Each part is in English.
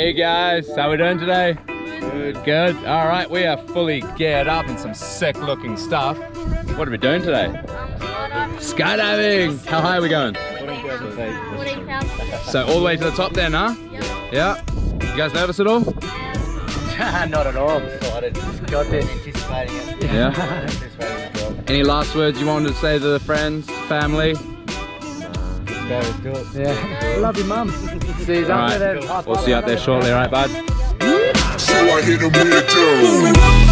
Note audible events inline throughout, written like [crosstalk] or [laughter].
Hey guys, how we doing today? Good, good. All right, we are fully geared up in some sick looking stuff. What are we doing today? Skydiving! How high are we going? So all the way to the top then, huh? Yeah. You guys nervous at all? Not at all. Excited. Got there anticipating it. Yeah. [laughs] anticipating the job. Any last words you wanted to say to the friends, family? Let's go. Let's do it. Yeah. Love you, mum. See you All up right. there. then. We'll see you up there shortly, all right, bud? So I hit him with a dough.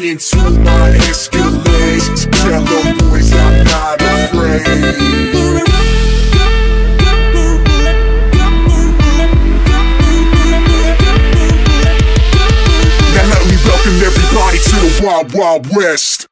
Into my Escalade Tell them boys I'm not afraid welcome everybody to the Wild Wild West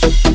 Darling,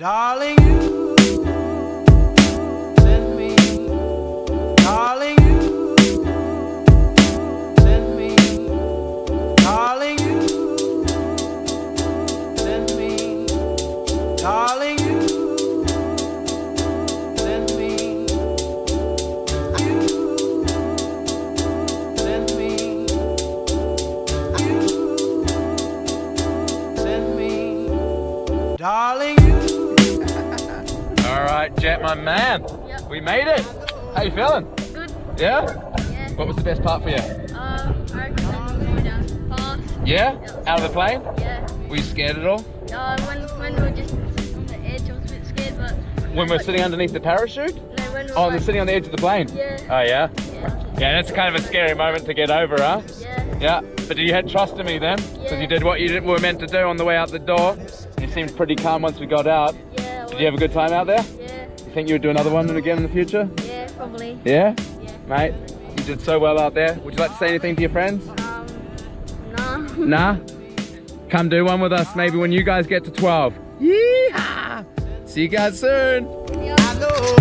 Darling, Jett, my man. Yep. We made it. How you feeling? Good. Yeah? Yeah. What was the best part for you? Uh, I reckon going down fast. Yeah? Yeah. Out of the plane? Yeah. Were you scared at all? Uh, when when we were just on the edge, I was a bit scared, but When we're sitting underneath the parachute? No, when we Oh, were they're sitting on the edge of the plane? Yeah. Oh, yeah? Yeah. Yeah, that's kind of a scary moment to get over, huh? Yeah. Yeah, but you had trust in me then? Because Yeah. you did what you were meant to do on the way out the door. You seemed pretty calm once we got out. Yeah. Did you have a good time out there? Yeah. You think you would do another one again in the future? Yeah. Probably. Yeah? Yeah. Mate, you did so well out there. Would you like to say anything to your friends? Um. Nah. Nah? Come do one with us maybe when you guys get to 12. Yeehaw! See you guys soon. Yeah. I know you